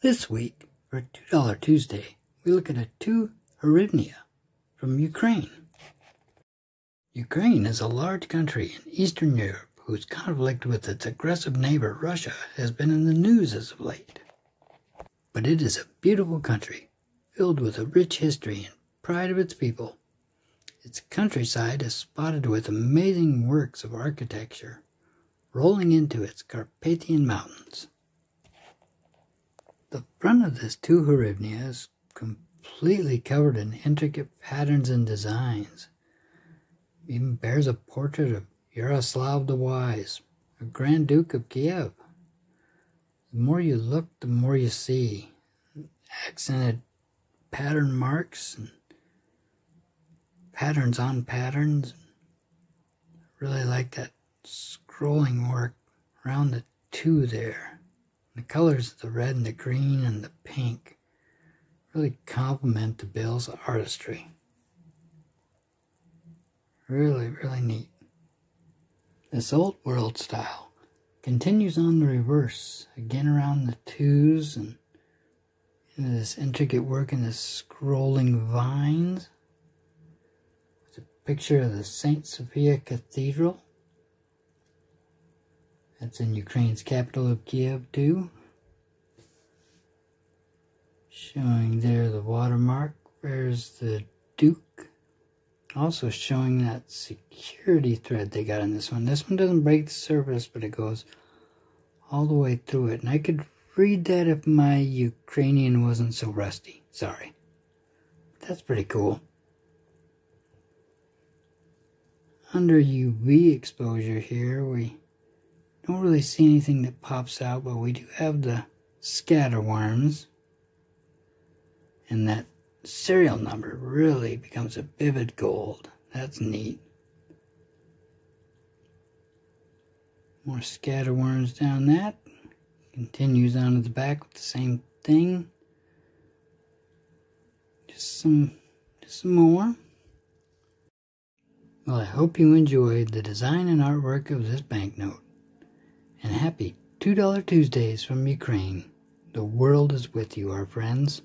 This week, for $2 Tuesday, we look at a 2 hryvnia from Ukraine. Ukraine is a large country in Eastern Europe whose conflict with its aggressive neighbor Russia has been in the news as of late. But it is a beautiful country, filled with a rich history and pride of its people. Its countryside is spotted with amazing works of architecture, rolling into its Carpathian mountains. Front of this 2 hryvnia is completely covered in intricate patterns and designs. Even bears a portrait of Yaroslav the Wise, a Grand Duke of Kiev. The more you look, the more you see. Accented pattern marks and patterns on patterns. Really like that scrolling work around the two there. The colors, the red and the green and the pink really complement the Bill's artistry. Really, really neat. This old world style continues on the reverse, again around the twos and into this intricate work in the scrolling vines. It's a picture of the St. Sophia Cathedral. That's in Ukraine's capital of Kiev too. Showing there the watermark. Where's the Duke. Also showing that security thread they got in this one. This one doesn't break the surface, but it goes all the way through it. And I could read that if my Ukrainian wasn't so rusty. Sorry. That's pretty cool. Under UV exposure here, we don't really see anything that pops out, but we do have the scatter worms. And that serial number really becomes a vivid gold. That's neat. More scatter worms down that. Continues on to the back with the same thing. Just some, just some more. Well, I hope you enjoyed the design and artwork of this banknote $2 Tuesdays from Ukraine. The world is with you, our friends.